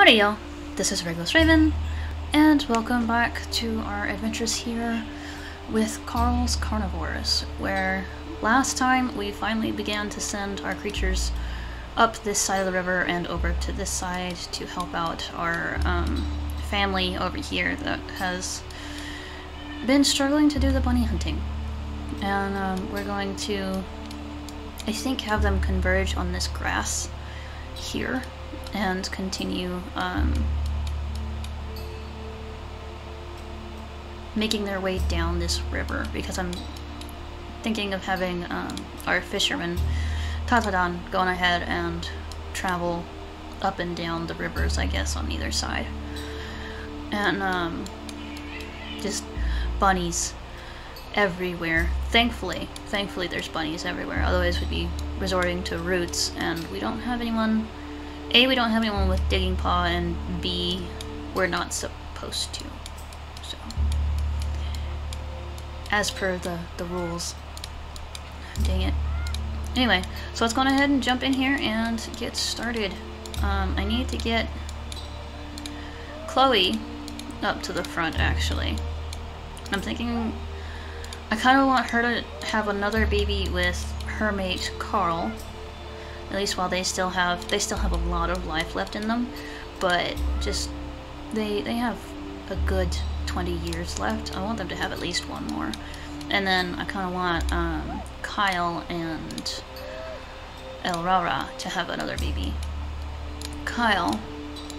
Howdy y'all, this is Reglas Raven, and welcome back to our adventures here with Carl's Carnivores, where last time we finally began to send our creatures up this side of the river and over to this side to help out our um, family over here that has been struggling to do the bunny hunting. And um, we're going to, I think, have them converge on this grass here and continue um, making their way down this river because I'm thinking of having um, our fisherman Tatadan going ahead and travel up and down the rivers, I guess, on either side. And um, just bunnies everywhere. Thankfully, thankfully there's bunnies everywhere. Otherwise we'd be resorting to roots and we don't have anyone A, we don't have anyone with digging paw and B, we're not supposed to. So as per the, the rules. Dang it. Anyway, so let's go ahead and jump in here and get started. Um, I need to get Chloe up to the front actually. I'm thinking I kind of want her to have another baby with her mate Carl. At least while they still have they still have a lot of life left in them, but just they they have a good 20 years left. I want them to have at least one more. And then I kind of want um, Kyle and Aurora to have another baby. Kyle,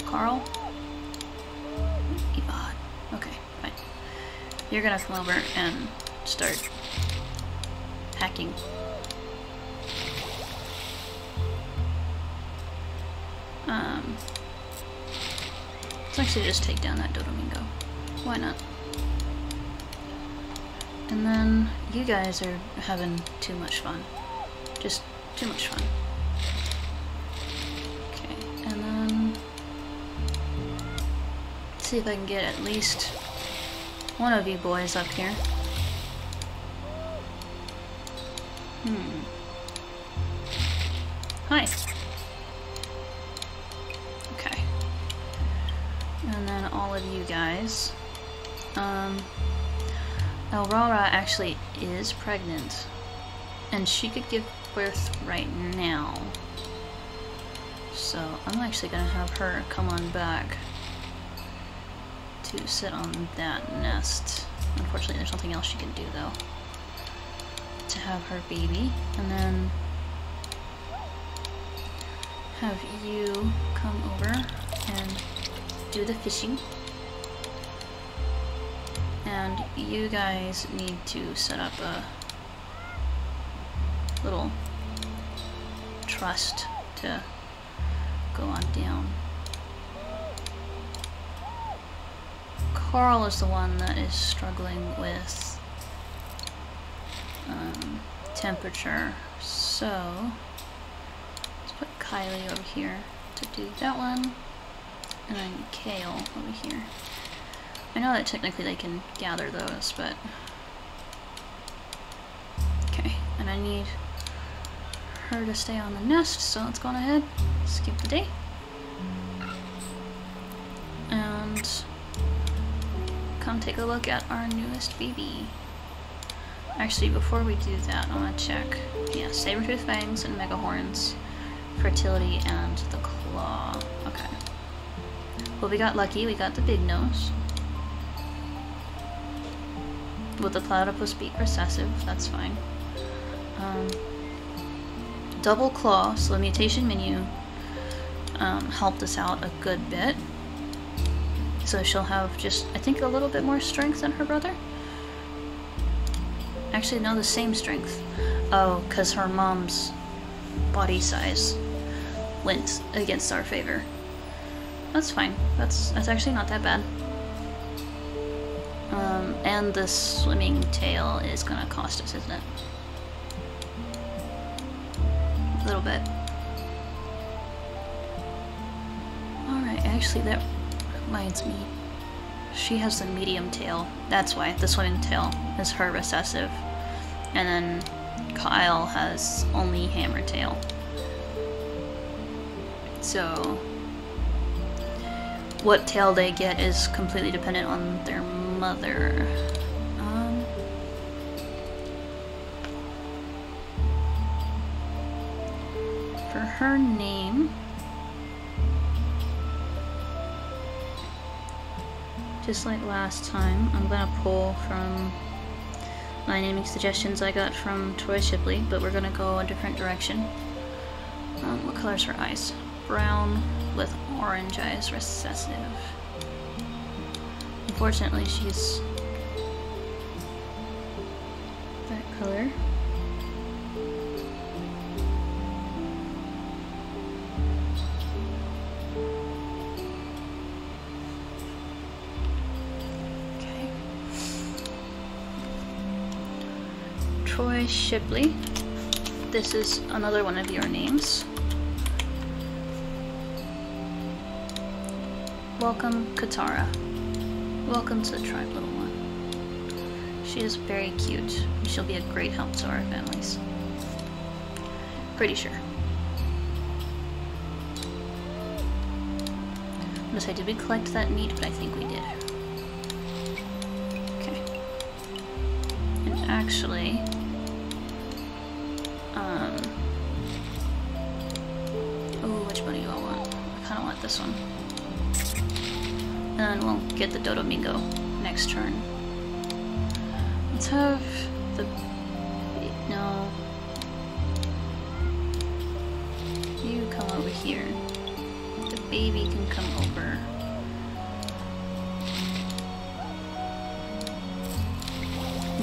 Carl, Evad. Okay, fine. You're gonna come over and start hacking. Um, let's actually just take down that Dodongo. Why not? And then you guys are having too much fun. Just too much fun. Okay, and then see if I can get at least one of you boys up here. Hmm. Actually is pregnant. And she could give birth right now. So I'm actually gonna have her come on back to sit on that nest. Unfortunately, there's nothing else she can do though. To have her baby, and then have you come over and do the fishing. And you guys need to set up a little trust to go on down. Carl is the one that is struggling with um, temperature, so let's put Kylie over here to do that one, and then Kale over here. I know that technically they can gather those, but... Okay, and I need her to stay on the nest, so let's go on ahead, skip the day. And come take a look at our newest baby. Actually, before we do that, I want to check. Yeah, saber-tooth fangs and mega horns, fertility, and the claw. Okay. Well, we got lucky. We got the big nose. With the platypus beak recessive, that's fine. Um, double claw, so the mutation menu um, helped us out a good bit. So she'll have just, I think, a little bit more strength than her brother. Actually, no, the same strength. Oh, because her mom's body size went against our favor. That's fine. That's that's actually not that bad. Um, and the swimming tail is gonna cost us, isn't it? A little bit. Alright, actually that reminds me. She has the medium tail. That's why the swimming tail is her recessive. And then Kyle has only hammer tail. So what tail they get is completely dependent on their mother. Um, for her name, just like last time, I'm gonna pull from my naming suggestions I got from Troy Shipley, but we're gonna go a different direction. Um, what color's her eyes? Brown with orange eyes, recessive. Unfortunately, she's that color. Okay. Troy Shipley. This is another one of your names. Welcome, Katara. Welcome to the tribe, little one. She is very cute. She'll be a great help to our families. Pretty sure. Gonna say, did we collect that meat? But I think we did. Okay. And actually, um, oh, which one do I want? I kind of want this one. And then we'll get the Dodomingo next turn. Let's have the... No. You come over here. The baby can come over.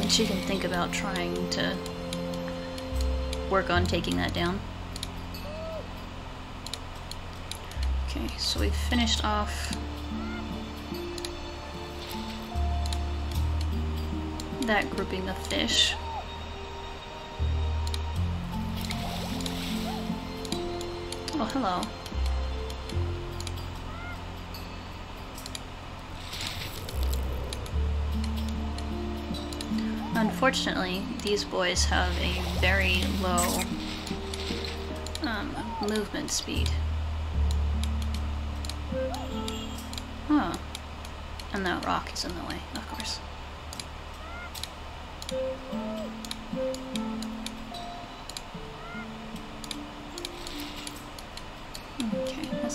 And she can think about trying to work on taking that down. Okay, so we've finished off that grouping of fish. Oh, hello. Unfortunately, these boys have a very low um, movement speed. Huh. And that rock is in the way, of course.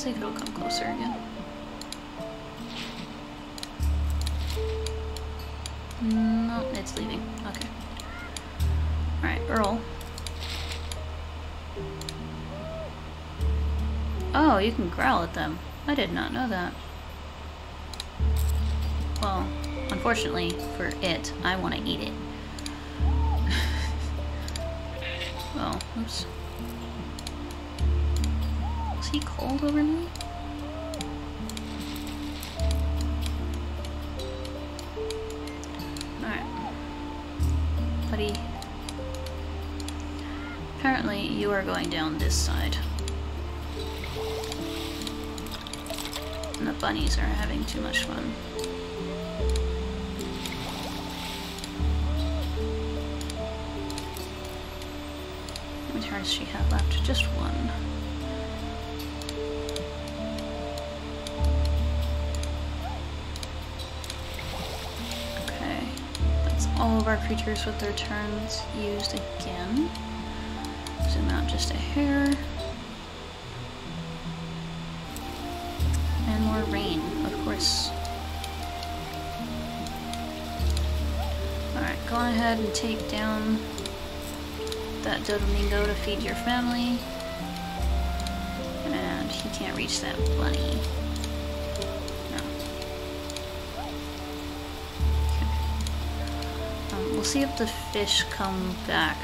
See if it'll come closer again. No, it's leaving. Okay. Alright, Earl. Oh, you can growl at them. I did not know that. Well, unfortunately for it, I want to eat it. well, oops. He cold overnight? Alright. Buddy. Apparently you are going down this side. And the bunnies are having too much fun. How many turns she have left? Just one. All of our creatures with their turns used again. Zoom out just a hair. And more rain, of course. Alright, go ahead and take down that Dodomingo to feed your family. And he can't reach that bunny. See if the fish come back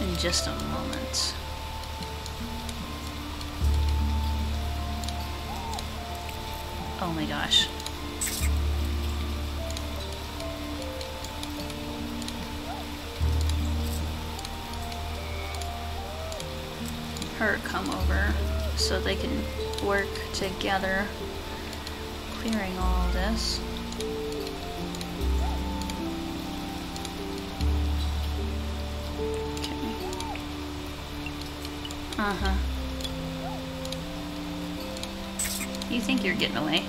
in just a moment. Oh my gosh. Her come over so they can work together clearing all this. Uh-huh. You think you're getting away.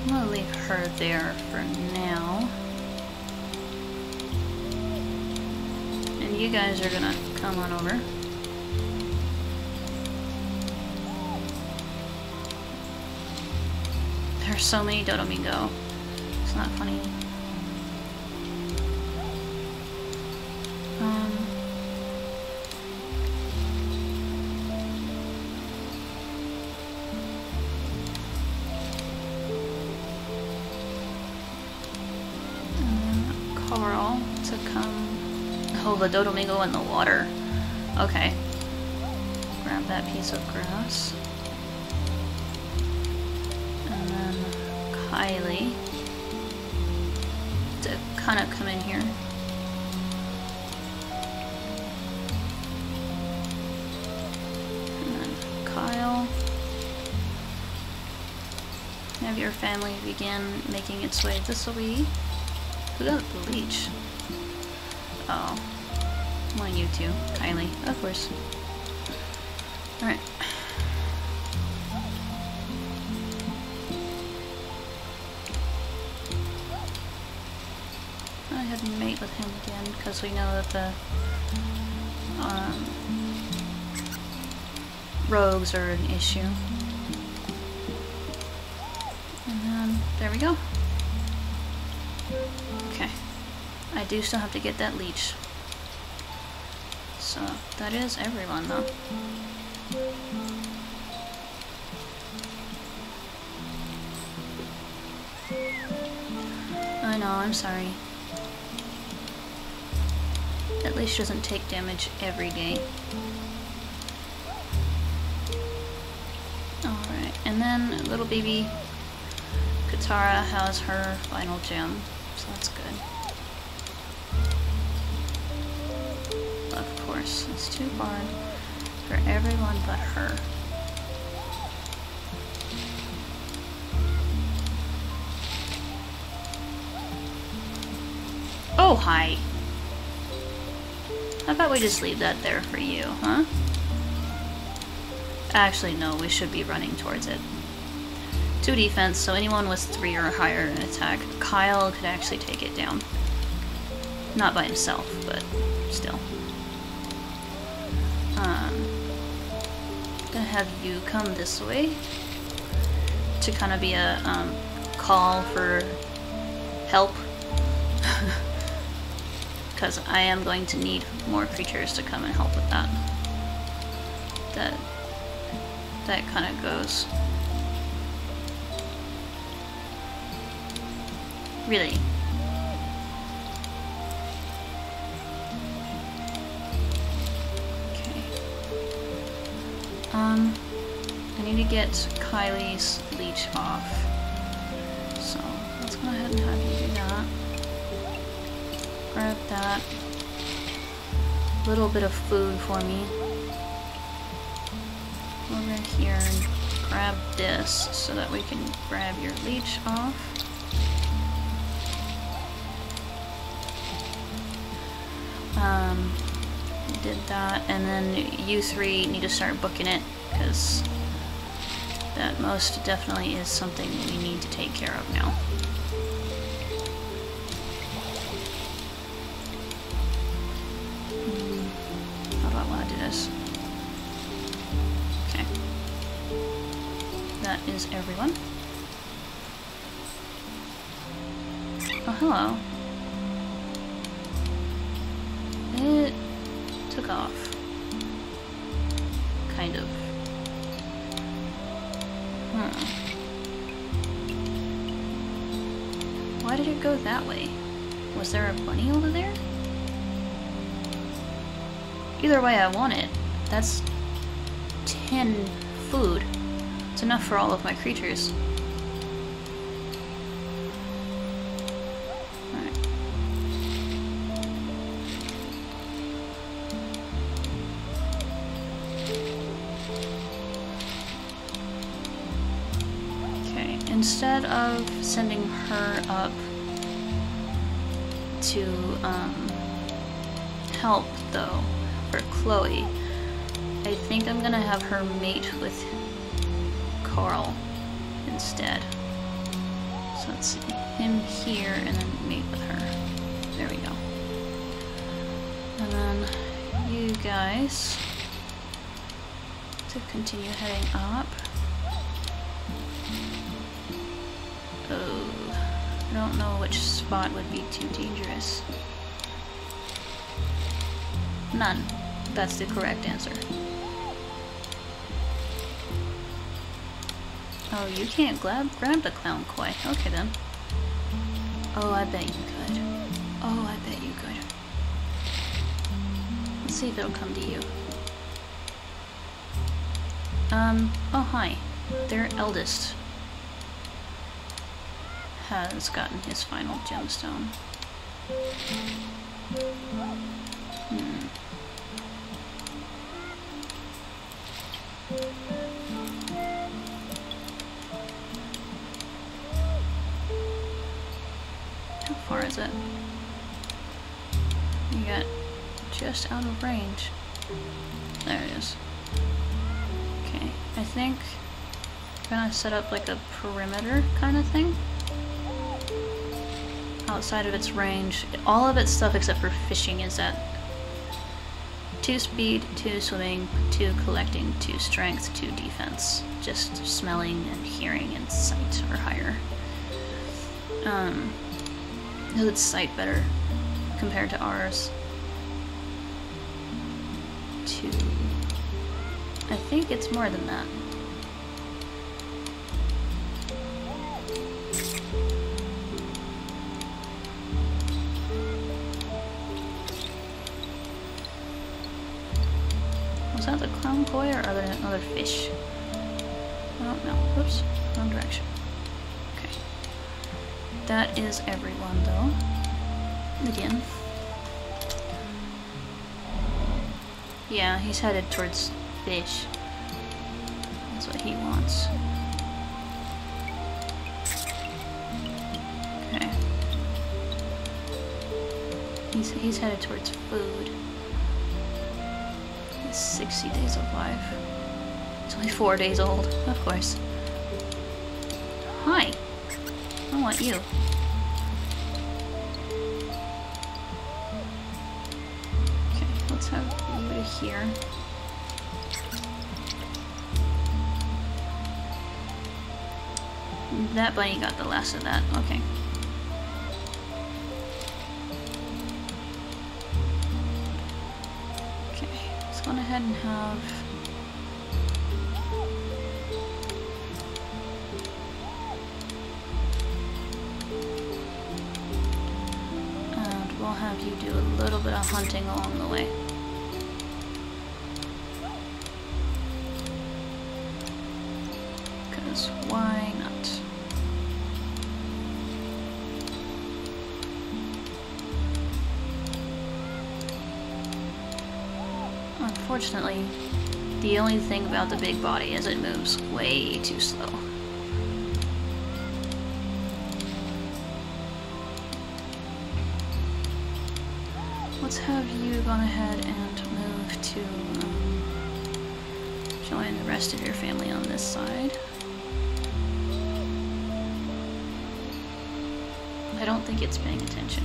I'm gonna leave her there for now. And you guys are gonna come on over. There's so many Dodongo. It's not funny. The Dodongo in the water. Okay. Grab that piece of grass. And then Kylie to kind of come in here. And then Kyle. Have your family begin making its way this way. Got the leech? Oh. You too, Kylie, of course. Alright. Go ahead and mate with him again, because we know that the um, rogues are an issue. And then, there we go. Okay. I do still have to get that leech. So, that is everyone though. I know, I'm sorry. At least she doesn't take damage every day. Alright, and then little baby Katara has her final gem, so that's course, it's too hard for everyone but her. Oh, hi. How about we just leave that there for you, huh? Actually, no, we should be running towards it. Two defense, so anyone with three or higher in attack. Kyle could actually take it down. Not by himself, but still. Um, gonna have you come this way to kind of be a um, call for help. Because I am going to need more creatures to come and help with that. That that kind of goes. Really. Um, I need to get Kylie's leech off. So, let's go ahead and have you do that. Grab that. Little bit of food for me. Over here and grab this so that we can grab your leech off. Um, did that, and then you three need to start booking it, because that most definitely is something we need to take care of now. Hmm, How do I want to do this? Okay. That is everyone. Oh, hello. It off. Kind of. Hmm. Why did it go that way? Was there a bunny over there? Either way I want it. That's 10 food. It's enough for all of my creatures. Of sending her up to um, help, though, for Chloe, I think I'm gonna have her mate with Carl instead. So let's see, him here and then mate with her. There we go. And then you guys to continue heading up. Don't know which spot would be too dangerous. None. That's the correct answer. Oh, you can't grab, grab the clown koi. Okay then. Oh, I bet you could. Oh, I bet you could. Let's see if it'll come to you. Um, oh hi. Their eldest has gotten his final gemstone. Hmm. How far is it? You got just out of range. There it is. Okay, I think I'm gonna set up like a perimeter kind of thing. Outside of its range. All of its stuff except for fishing is at 2 speed, 2 swimming, 2 collecting, 2 strength, 2 defense. Just smelling and hearing and sight are higher. Um, because its sight better compared to ours. 2. I think it's more than that. Was that the clown koi or other other fish? I don't know. Whoops, wrong direction. Okay. That is everyone though. Again. Yeah, he's headed towards fish. That's what he wants. Okay. He's, he's headed towards food. He's 60 days of life. He's only four days old, of course. Hi. I want you. Okay, let's have you here. That bunny got the last of that. Okay, have... And we'll have you do a little bit of hunting along the way. Unfortunately, the only thing about the big body is it moves way too slow. Let's have you gone ahead and move to um, join the rest of your family on this side. I don't think it's paying attention.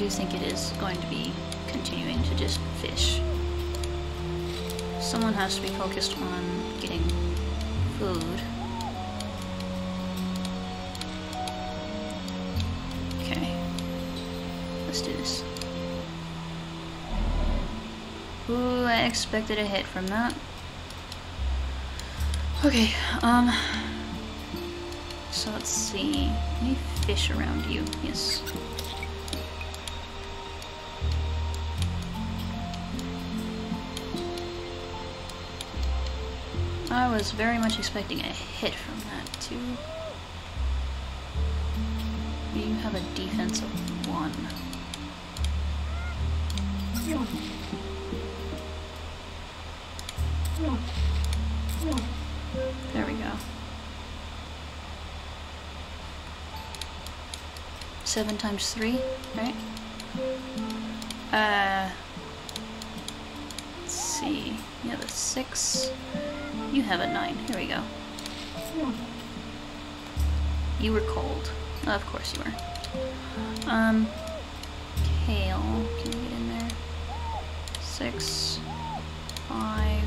Do think it is going to be continuing to just fish. Someone has to be focused on getting food. Okay. Let's do this. Ooh, I expected a hit from that. Okay, um... So let's see. Any fish around you? Yes. I was very much expecting a hit from that too. You have a defense of one. There we go. Seven times three, right? Uh, let's see. Yeah, that's six. You have a 9. Here we go. You were cold. of course you were. Um, Kale. Can you get in there? 6, 5,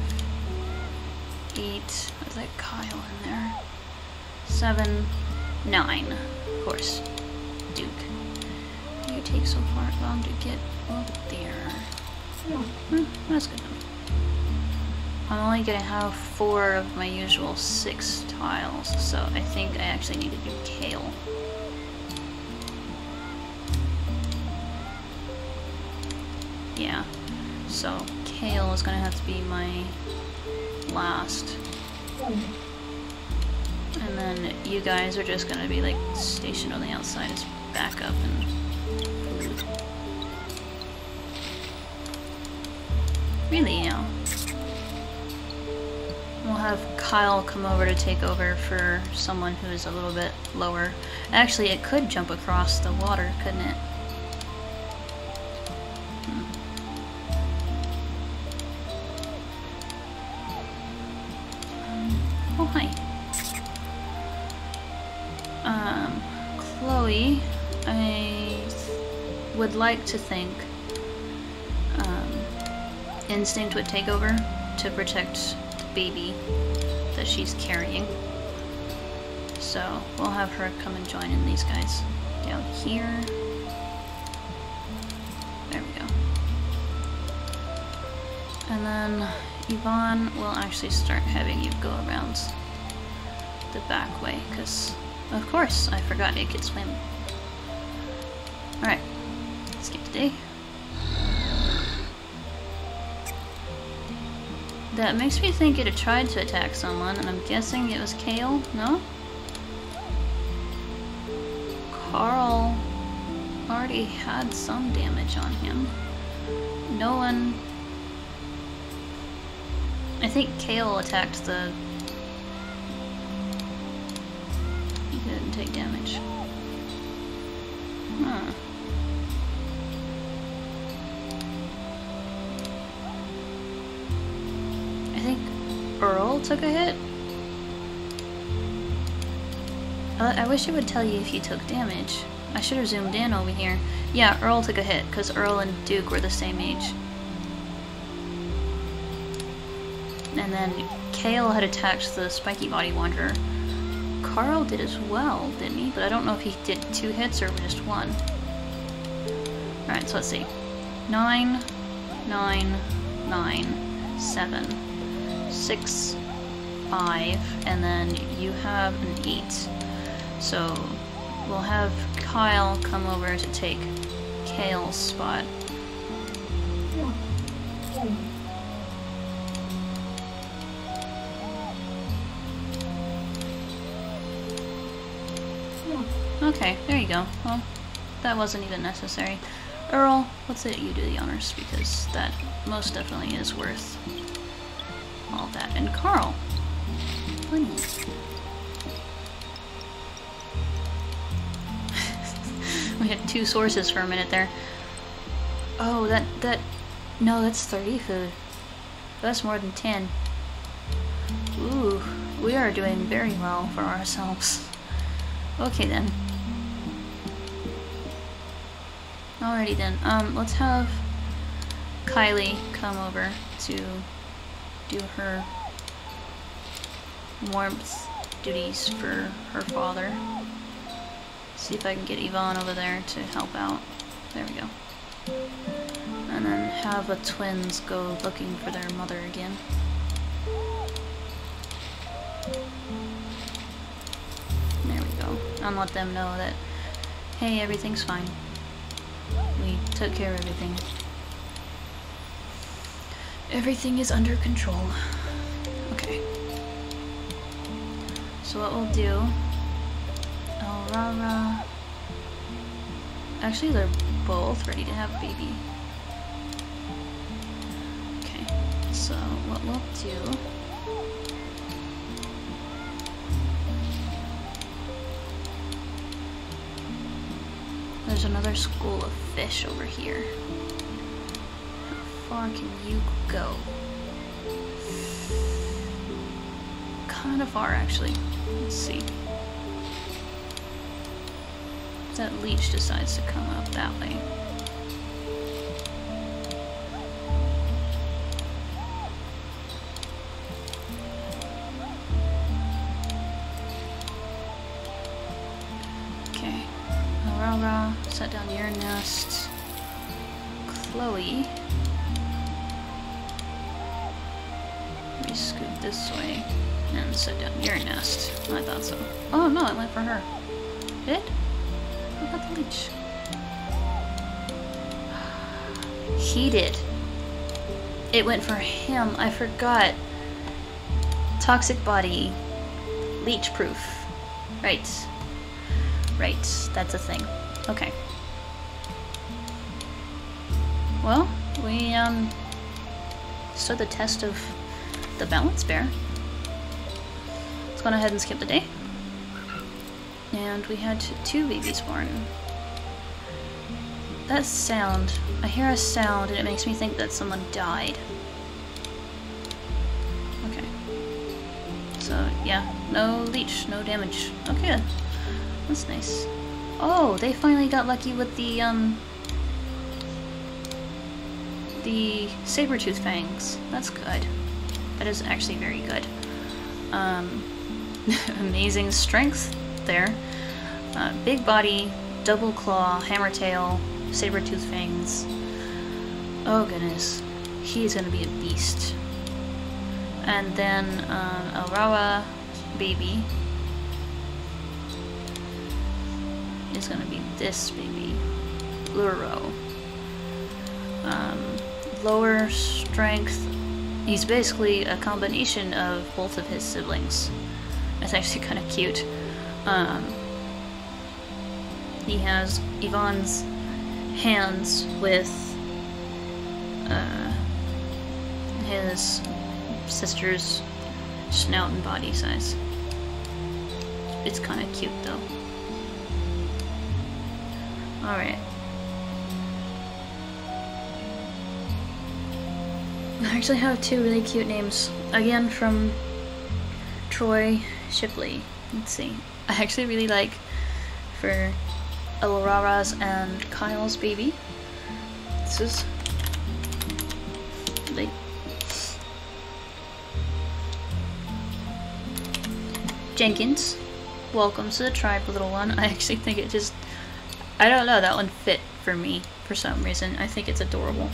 8. Is that Kyle in there? 7, 9. Of course. Duke. You take so far long to get up there. Hmm, that's good enough. I'm only gonna have four of my usual six tiles, so I think I actually need to do kale. Yeah, so kale is gonna have to be my last. And then you guys are just gonna be like stationed on the outside as backup and food. Really, yeah. We'll have Kyle come over to take over for someone who is a little bit lower. Actually, it could jump across the water, couldn't it? Hmm. Oh, hi. Um, Chloe, I would like to think um, Instinct would take over to protect baby that she's carrying. So we'll have her come and join in these guys down here. There we go. And then Yvonne will actually start having you go around the back way, because of course I forgot it could swim. Alright, skip today. That makes me think it tried to attack someone, and I'm guessing it was Kale? No? Carl already had some damage on him. No one... I think Kale attacked the... He didn't take damage. Took a hit? Uh, I wish it would tell you if you took damage. I should have zoomed in over here. Yeah, Earl took a hit, because Earl and Duke were the same age. And then Kale had attacked the Spiky Body Wanderer. Carl did as well, didn't he? But I don't know if he did two hits or just one. Alright, so let's see. Nine, nine, nine, seven, six, five, and then you have an eight. So we'll have Kyle come over to take Kale's spot. Okay, there you go. Well, that wasn't even necessary. Earl, let's let you do the honors because that most definitely is worth all that. And Carl, Bunny. we had two sources for a minute there. Oh, that, that, no, that's 30 food. That's more than 10. Ooh, we are doing very well for ourselves. Okay then. Alrighty then, um, let's have Kylie come over to do her warmth duties for her father. See if I can get Yvonne over there to help out. There we go. And then have the twins go looking for their mother again. There we go. And let them know that, hey, everything's fine. We took care of everything. Everything is under control. So what we'll do... Aurora... Actually, they're both ready to have a baby. Okay, so what we'll do... there's another school of fish over here. How far can you go? Kind of far, actually. Let's see. That leech decides to come up that way. Okay. Aurora, set down your nest. Chloe. Let me scoot this way and set down your nest. I thought so. Oh no, it went for her. Did it? What about the leech? He did. It went for him. I forgot. Toxic body. Leech proof. Right. Right. That's a thing. Okay. Well, we, um, stood the test of the balance bear. Let's ahead and skip the day. And we had two babies born. That sound, I hear a sound and it makes me think that someone died. Okay. So, yeah, no leech, no damage. Okay, that's nice. Oh, they finally got lucky with the, um, the saber-tooth fangs. That's good. That is actually very good. Um, amazing strength there. Uh, big body, double claw, hammer tail, saber-tooth fangs. Oh goodness. He's gonna be a beast. And then um, Aurora baby is gonna be this baby, Luro. Um, lower strength. He's basically a combination of both of his siblings. It's actually kind of cute. Um, he has Yvonne's hands with uh, his sister's snout and body size. It's kind of cute though. Alright. I actually have two really cute names. Again from Troy Shipley. Let's see. I actually really like for Aurora's and Kyle's baby. This is like Jenkins. Welcome to the tribe, little one. I actually think it just I don't know, that one fit for me for some reason. I think it's adorable.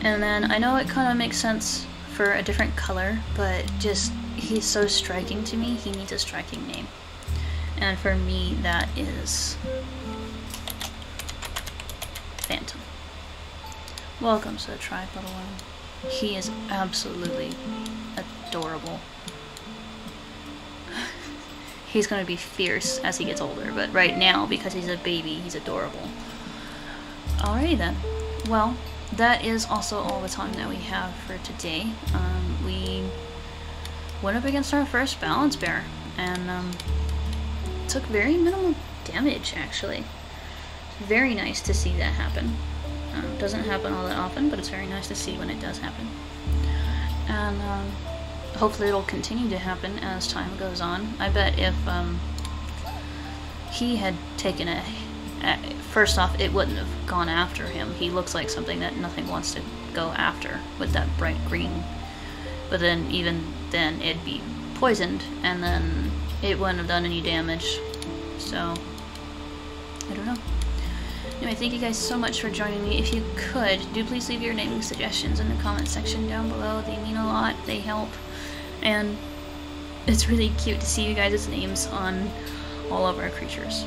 And then I know it kind of makes sense for a different color, but just he's so striking to me, he needs a striking name. And for me, that is Phantom. Welcome to the tribe, little one. He is absolutely adorable. he's gonna be fierce as he gets older, but right now, because he's a baby, he's adorable. Alrighty then. Well, that is also all the time that we have for today. Um, went up against our first balance bear, and um, took very minimal damage, actually. Very nice to see that happen. Um, doesn't happen all that often, but it's very nice to see when it does happen. And um, hopefully it'll continue to happen as time goes on. I bet if um, he had taken a first off, it wouldn't have gone after him. He looks like something that nothing wants to go after with that bright green. But then, even then, it'd be poisoned, and then it wouldn't have done any damage. So, I don't know. Anyway, thank you guys so much for joining me. If you could, do please leave your naming suggestions in the comment section down below. They mean a lot, they help, and it's really cute to see you guys' names on all of our creatures.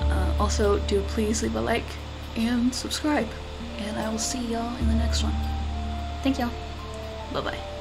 Uh, also, do please leave a like and subscribe. And I will see y'all in the next one. Thank y'all. Bye bye.